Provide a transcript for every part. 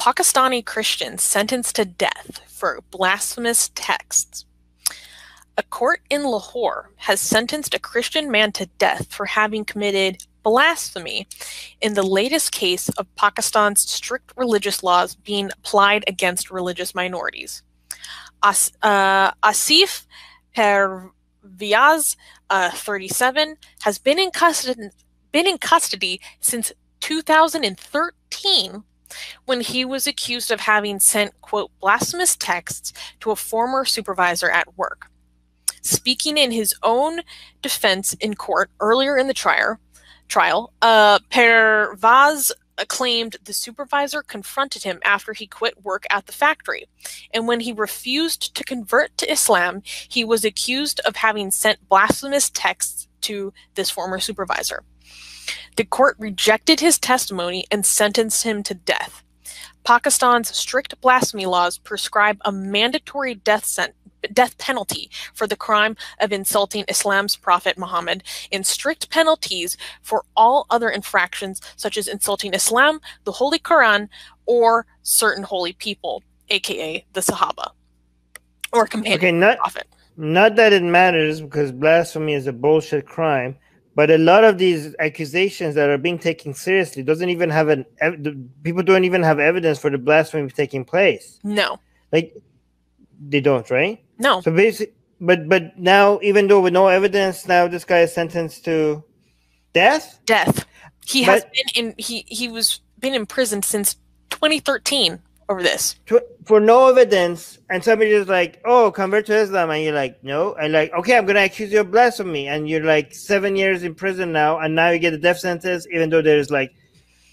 Pakistani Christians sentenced to death for blasphemous texts. A court in Lahore has sentenced a Christian man to death for having committed blasphemy in the latest case of Pakistan's strict religious laws being applied against religious minorities. As, uh, Asif Pervaiz, uh, 37, has been in custody, been in custody since 2013 when he was accused of having sent, quote, blasphemous texts to a former supervisor at work. Speaking in his own defense in court earlier in the trial, trial, uh, Pervaiz claimed the supervisor confronted him after he quit work at the factory. And when he refused to convert to Islam, he was accused of having sent blasphemous texts to this former supervisor. The court rejected his testimony and sentenced him to death. Pakistan's strict blasphemy laws prescribe a mandatory death death penalty for the crime of insulting Islam's prophet Muhammad and strict penalties for all other infractions such as insulting Islam, the Holy Quran, or certain holy people, aka the Sahaba or companion okay, not, prophet. Not that it matters because blasphemy is a bullshit crime, but a lot of these accusations that are being taken seriously doesn't even have an people don't even have evidence for the blasphemy taking place. No, like they don't, right? No. So basically, but but now even though with no evidence, now this guy is sentenced to death. Death. He but, has been in. He he was been in prison since 2013 over this. For no evidence, and somebody is like, "Oh, convert to Islam," and you're like, "No," and like, "Okay, I'm gonna accuse you of blasphemy," and you're like seven years in prison now, and now you get a death sentence, even though there's like,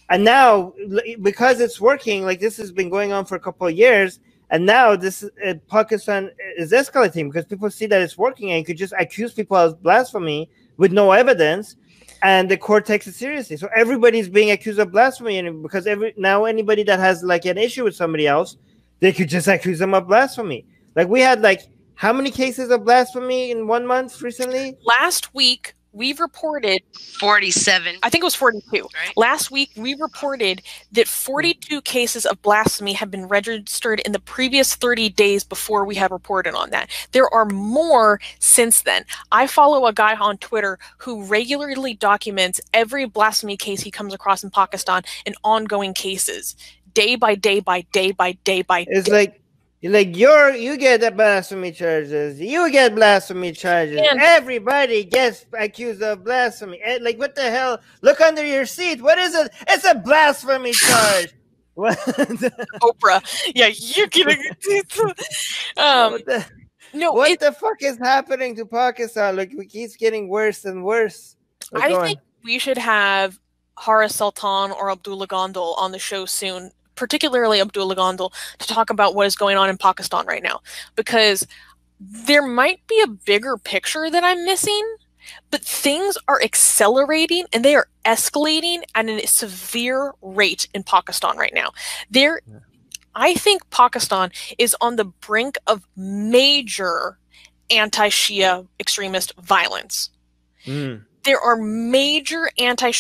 and now because it's working, like this has been going on for a couple of years, and now this uh, Pakistan is escalating because people see that it's working, and you could just accuse people of blasphemy with no evidence and the court takes it seriously. So everybody's being accused of blasphemy, and because every now anybody that has like an issue with somebody else, they could just accuse them of blasphemy. Like we had like how many cases of blasphemy in one month recently? Last week we've reported 47. I think it was 42. Right? Last week, we reported that 42 cases of blasphemy have been registered in the previous 30 days before we had reported on that. There are more since then. I follow a guy on Twitter who regularly documents every blasphemy case he comes across in Pakistan and ongoing cases day by day by day by day by it's day. like like you're you get the blasphemy charges, you get blasphemy charges. And Everybody gets accused of blasphemy. And like what the hell? Look under your seat. What is it? It's a blasphemy charge. What? Oprah. Yeah, you're kidding. um, what the, no, what it, the fuck is happening to Pakistan? Like it keeps getting worse and worse. I think we should have Haris Sultan or Abdullah Gondal on the show soon particularly Abdullah Gondal, to talk about what is going on in Pakistan right now. Because there might be a bigger picture that I'm missing, but things are accelerating and they are escalating at a severe rate in Pakistan right now. There, I think Pakistan is on the brink of major anti Shia extremist violence. Mm. There are major anti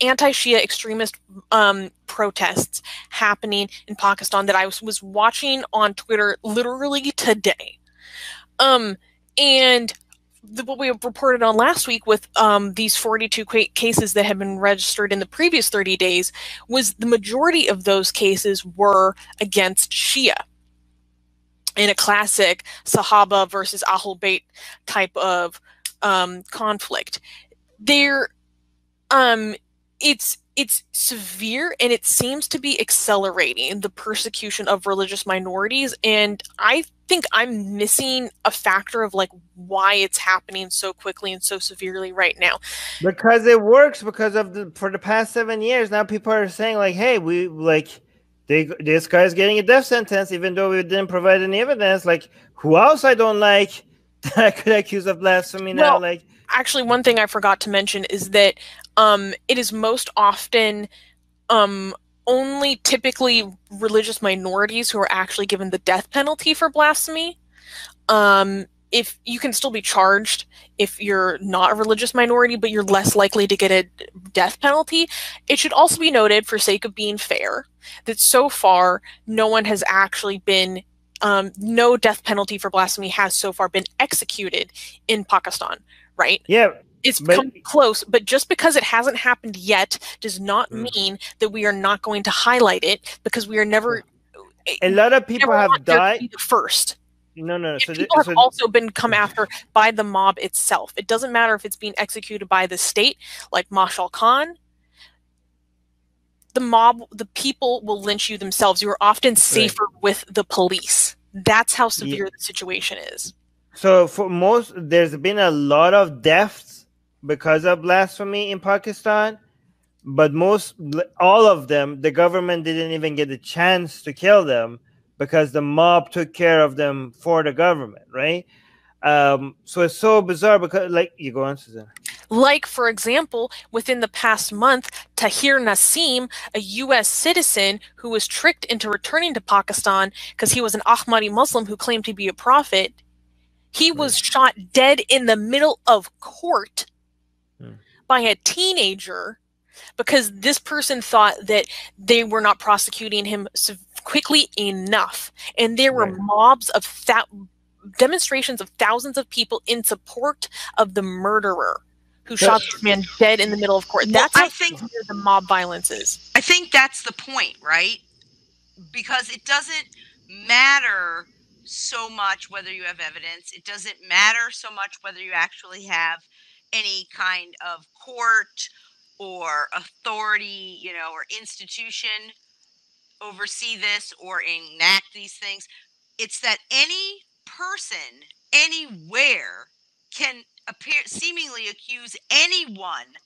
anti-Shia extremist um, protests happening in Pakistan that I was, was watching on Twitter literally today. Um, and the, what we reported on last week with um, these 42 cases that have been registered in the previous 30 days was the majority of those cases were against Shia in a classic Sahaba versus Ahlul Bayt type of um, conflict. There, um, it's it's severe and it seems to be accelerating the persecution of religious minorities and i think i'm missing a factor of like why it's happening so quickly and so severely right now. Because it works because of the for the past seven years now people are saying like hey we like they, this guy's getting a death sentence even though we didn't provide any evidence. Like who else i don't like that i could accuse of blasphemy now? Like actually one thing i forgot to mention is that um, it is most often um, only typically religious minorities who are actually given the death penalty for blasphemy. Um, if you can still be charged if you're not a religious minority, but you're less likely to get a death penalty. It should also be noted, for sake of being fair, that so far no one has actually been, um, no death penalty for blasphemy has so far been executed in Pakistan, right? Yeah. It's come close, but just because it hasn't happened yet does not mm. mean that we are not going to highlight it because we are never. A lot of people have died first. No, no. no. So people have so also been come after by the mob itself. It doesn't matter if it's being executed by the state, like Mashal Khan. The mob, the people will lynch you themselves. You are often safer right. with the police. That's how severe yeah. the situation is. So for most, there's been a lot of deaths because of blasphemy in Pakistan, but most, all of them, the government didn't even get a chance to kill them because the mob took care of them for the government, right? Um, so it's so bizarre because, like, you go on, Susanna. Like, for example, within the past month, Tahir Nasim, a U.S. citizen who was tricked into returning to Pakistan because he was an Ahmadi Muslim who claimed to be a prophet, he was shot dead in the middle of court hmm. By a teenager because this person thought that they were not prosecuting him quickly enough. And there were right. mobs of that demonstrations of thousands of people in support of the murderer who that's, shot this man dead in the middle of court. That's well, I think the mob violence is. I think that's the point, right? Because it doesn't matter so much whether you have evidence. It doesn't matter so much whether you actually have any kind of court or authority, you know, or institution oversee this or enact these things. It's that any person anywhere can appear seemingly accuse anyone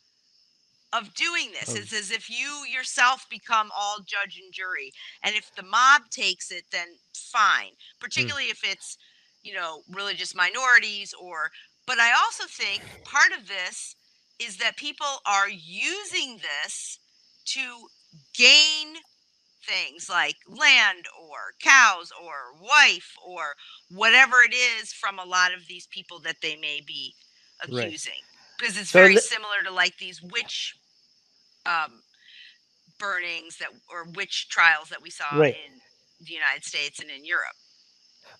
of doing this. It's as if you yourself become all judge and jury. And if the mob takes it, then fine. Hmm. Particularly mm. if it's, you know, religious minorities or but I also think part of this is that people are using this to gain things like land or cows or wife or whatever it is from a lot of these people that they may be accusing right. because it's so very similar to like these witch um, burnings that or witch trials that we saw right. in the United States and in Europe.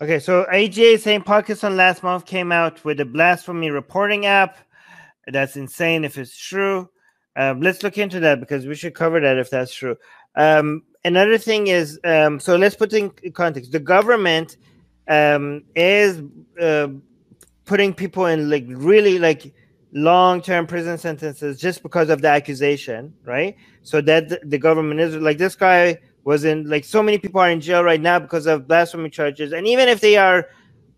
Okay, so AGA saying Pakistan last month came out with a blasphemy reporting app. That's insane if it's true. Um, let's look into that because we should cover that if that's true. Um, another thing is um, so let's put in context the government um, is uh, putting people in like really like long-term prison sentences just because of the accusation right so that the government is like this guy was in like so many people are in jail right now because of blasphemy charges and even if they are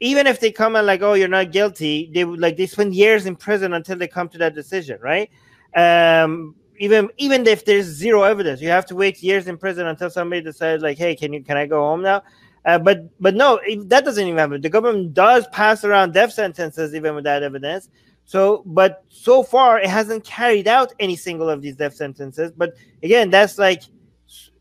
even if they come and like oh you're not guilty they would like they spend years in prison until they come to that decision right um even even if there's zero evidence, you have to wait years in prison until somebody decides like, hey, can you can I go home now? Uh, but but no, that doesn't even happen. The government does pass around death sentences even without evidence. So, but so far it hasn't carried out any single of these death sentences. But again, that's like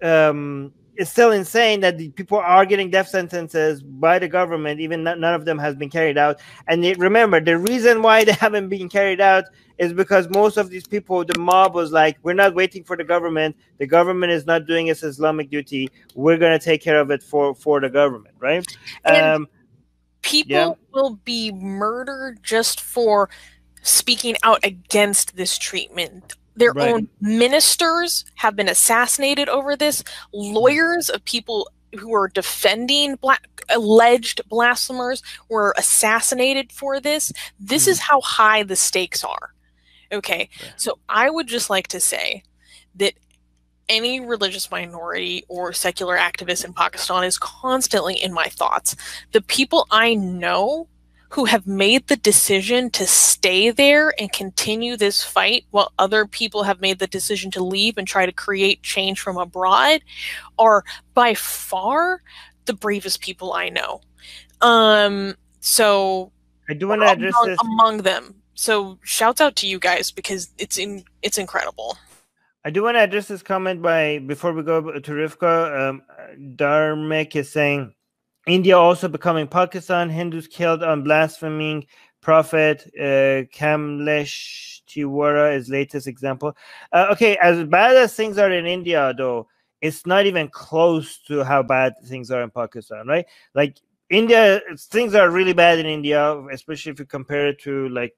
um, it's still insane that the people are getting death sentences by the government, even none of them has been carried out. And remember, the reason why they haven't been carried out is because most of these people, the mob was like, we're not waiting for the government. The government is not doing its Islamic duty. We're going to take care of it for, for the government, right? Um, people yeah. will be murdered just for speaking out against this treatment their right. own ministers have been assassinated over this. Lawyers of people who were defending black, alleged blasphemers were assassinated for this. This mm. is how high the stakes are. Okay, yeah. so I would just like to say that any religious minority or secular activist in Pakistan is constantly in my thoughts. The people I know who have made the decision to stay there and continue this fight while other people have made the decision to leave and try to create change from abroad are by far the bravest people I know. Um, so I do want to address among, this among them. So shouts out to you guys because it's in it's incredible. I do want to address this comment by before we go to Rivka. Um, Darmek is saying India also becoming Pakistan. Hindus killed on blaspheming prophet uh, Kamlesh Tiwari is latest example. Uh, okay, as bad as things are in India, though, it's not even close to how bad things are in Pakistan, right? Like India, things are really bad in India, especially if you compare it to like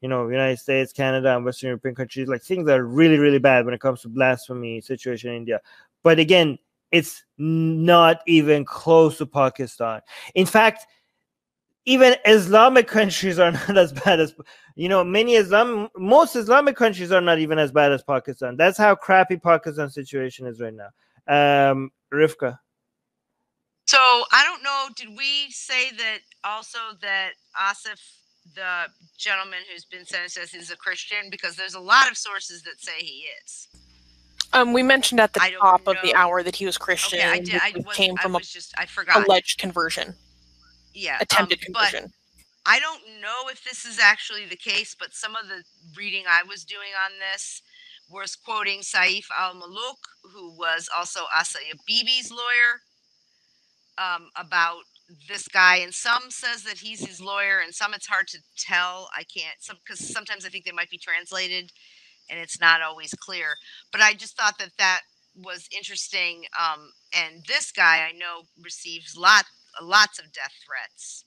you know United States, Canada, and Western European countries. Like things are really, really bad when it comes to blasphemy situation in India. But again, it's not even close to Pakistan. In fact, even Islamic countries are not as bad as you know. Many Islam, most Islamic countries are not even as bad as Pakistan. That's how crappy Pakistan situation is right now. Um, Rivka. So I don't know. Did we say that also that Asif, the gentleman who's been sentenced, as is a Christian? Because there's a lot of sources that say he is. Um, we mentioned at the top of the hour that he was Christian. Okay, I did. I was, came from I was a just I forgot alleged conversion. Yeah, attempted um, conversion. But I don't know if this is actually the case, but some of the reading I was doing on this was quoting Saif Al Malook, who was also Asia Bibi's lawyer, um, about this guy. And some says that he's his lawyer, and some it's hard to tell. I can't some because sometimes I think they might be translated and it's not always clear. But I just thought that that was interesting. Um, and this guy I know receives lot lots of death threats,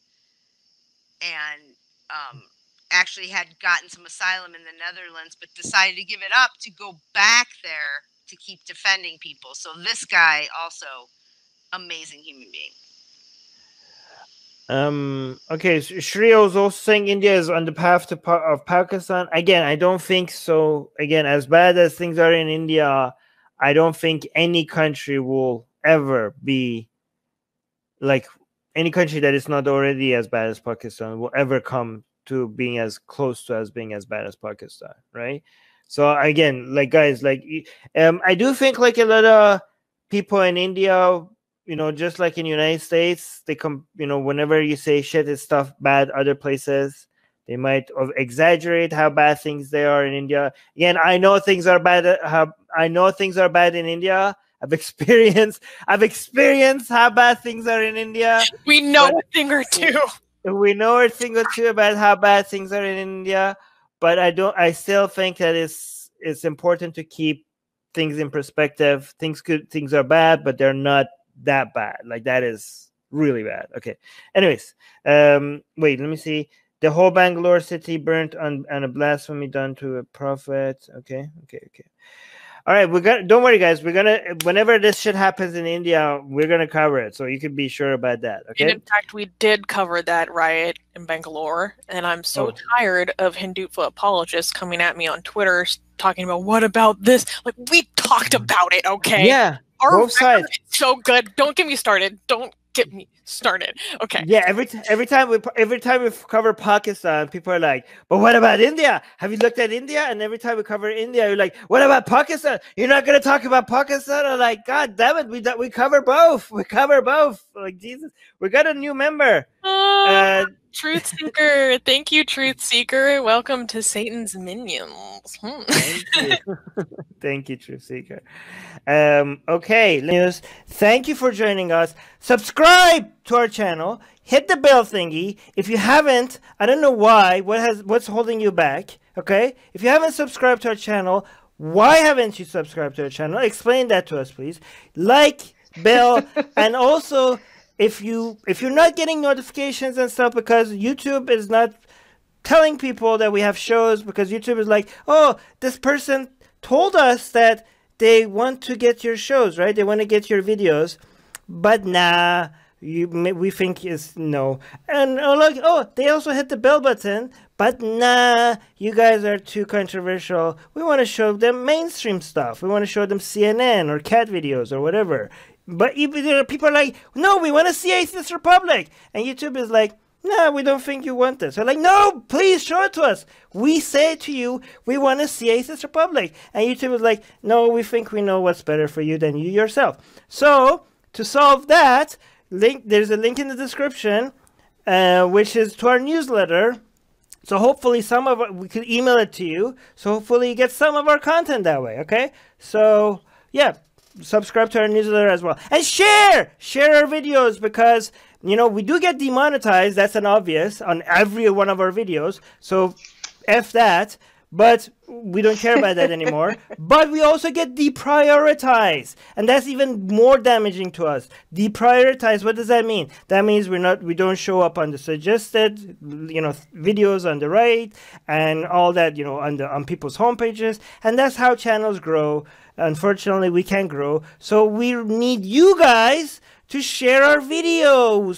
and um, actually had gotten some asylum in the Netherlands, but decided to give it up to go back there to keep defending people. So this guy also amazing human being. Um. Okay. So Shriya was also saying India is on the path to pa- of Pakistan. Again, I don't think so. Again, as bad as things are in India, I don't think any country will ever be like any country that is not already as bad as Pakistan will ever come to being as close to as being as bad as Pakistan, right? So again, like guys, like um, I do think like a lot of people in India you know, just like in United States, they come, you know, whenever you say shit is stuff bad other places, they might exaggerate how bad things they are in India. Again, I know things are bad. Uh, how I know things are bad in India. I've experienced. I've experienced how bad things are in India. We know a thing or two. We know a thing or two about how bad things are in India, but I don't. I still think that it's it's important to keep things in perspective. Things could things are bad, but they're not that bad. Like that is really bad. Okay. Anyways, um, wait, let me see. The whole Bangalore city burnt on, on a blasphemy done to a prophet. Okay, okay, okay. All right, we're gonna don't worry, guys. We're gonna whenever this shit happens in India, we're gonna cover it. So you can be sure about that. Okay. And in fact, we did cover that riot in Bangalore, and I'm so oh. tired of Hindutva apologists coming at me on Twitter talking about what about this? Like we talked about it, okay? Yeah, our both sides so good. Don't get me started. Don't get me started. Okay. Yeah, every every time we every time we cover Pakistan, people are like, "But what about India? Have you looked at India?" And every time we cover India, you're like, "What about Pakistan? You're not going to talk about Pakistan?" I'm like, "God damn it, we we cover both. We cover both." Like Jesus, we got a new member. Oh, uh, Truth Seeker, thank you, Truth Seeker. Welcome to Satan's minions. Hmm. Thank you, thank you, Truth Seeker. Um, okay, news. Thank you for joining us. Subscribe to our channel. Hit the bell thingy. If you haven't, I don't know why. What has what's holding you back? Okay, if you haven't subscribed to our channel, why haven't you subscribed to our channel? Explain that to us, please. Like, bell, and also if you if you're not getting notifications and stuff because YouTube is not telling people that we have shows because YouTube is like, oh, this person told us that they want to get your shows, right? They want to get your videos, but nah, you we think is no. And oh, look, oh, they also hit the bell button, but nah, you guys are too controversial. We want to show them mainstream stuff. We want to show them CNN or cat videos or whatever. But people are people like, no, we want to see Atheist Republic. And YouTube is like, no, we don't think you want this. They're like, no, please show it to us. We say to you, we want to see Atheist Republic. And YouTube is like, no, we think we know what's better for you than you yourself. So, to solve that, link there's a link in the description, uh, which is to our newsletter. So hopefully some of it, we could email it to you. So hopefully you get some of our content that way, okay? So, yeah, subscribe to our newsletter as well and share share our videos because you know, we do get demonetized. That's an obvious on every one of our videos. So, f that. But we don't care about that anymore. but we also get deprioritized, and that's even more damaging to us. Deprioritized. What does that mean? That means we're not. We don't show up on the suggested, you know, videos on the right, and all that, you know, on the on people's homepages. And that's how channels grow. Unfortunately, we can't grow. So we need you guys to share our videos.